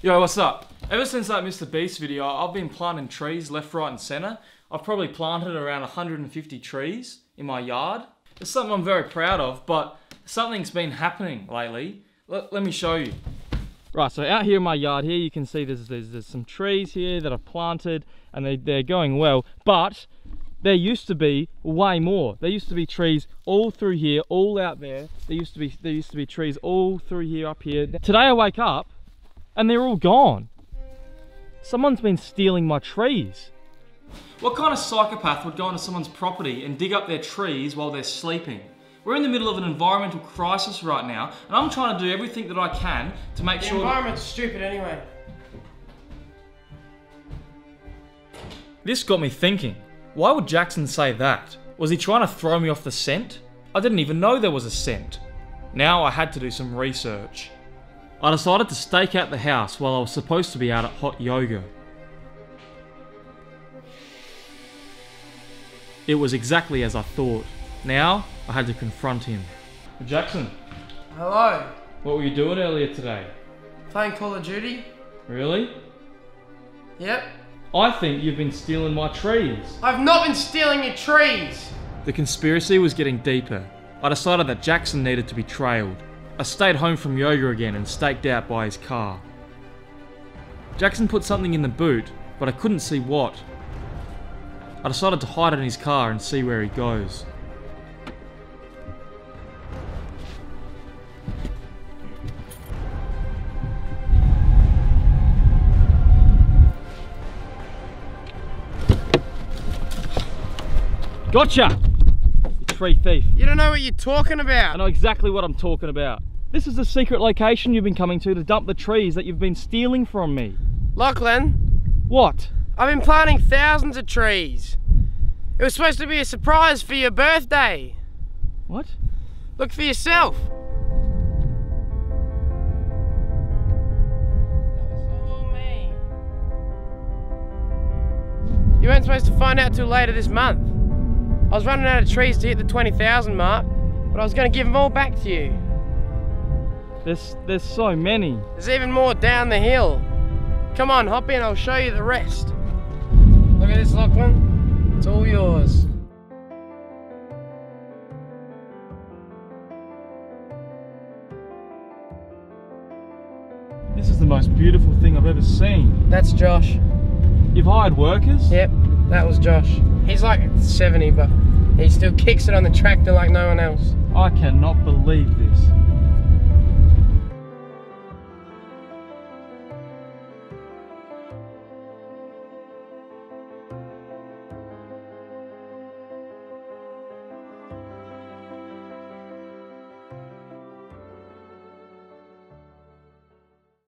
Yo, what's up? Ever since that Mr. Beast video, I've been planting trees left, right, and center. I've probably planted around 150 trees in my yard. It's something I'm very proud of, but something's been happening lately. Let, let me show you. Right, so out here in my yard here, you can see there's, there's, there's some trees here that I've planted and they, they're going well, but there used to be way more. There used to be trees all through here, all out there. There used to be, there used to be trees all through here, up here. Today I wake up and they're all gone. Someone's been stealing my trees. What kind of psychopath would go onto someone's property and dig up their trees while they're sleeping? We're in the middle of an environmental crisis right now, and I'm trying to do everything that I can to make The sure. The environment's stupid anyway. This got me thinking. Why would Jackson say that? Was he trying to throw me off the scent? I didn't even know there was a scent. Now I had to do some research. I decided to stake out the house while I was supposed to be out at hot yoga. It was exactly as I thought. Now I had to confront him. Jackson, Hello. what were you doing earlier today? Playing Call of Duty? Really? Yep. I think you've been stealing my trees. I've not been stealing your trees. The conspiracy was getting deeper. I decided that Jackson needed to be trailed. I stayed home from yoga again and staked out by his car. Jackson put something in the boot, but I couldn't see what. I decided to hide it in his car and see where he goes. Gotcha! You tree thief. You don't know what you're talking about. I know exactly what I'm talking about. This is the secret location you've been coming to to dump the trees that you've been stealing from me. Lachlan, What? I've been planting thousands of trees. It was supposed to be a surprise for your birthday. What? Look for yourself. That was all me. You weren't supposed to find out till later this month. I was running out of trees to hit the 20,000 mark, but I was going to give them all back to you. There's there's so many. There's even more down the hill. Come on, hop in, I'll show you the rest. Look at this, Lachlan. It's all yours. This is the most beautiful thing I've ever seen. That's Josh. You've hired workers? Yep, that was Josh. He's like 70, but he still kicks it on the tractor like no one else. I cannot believe this.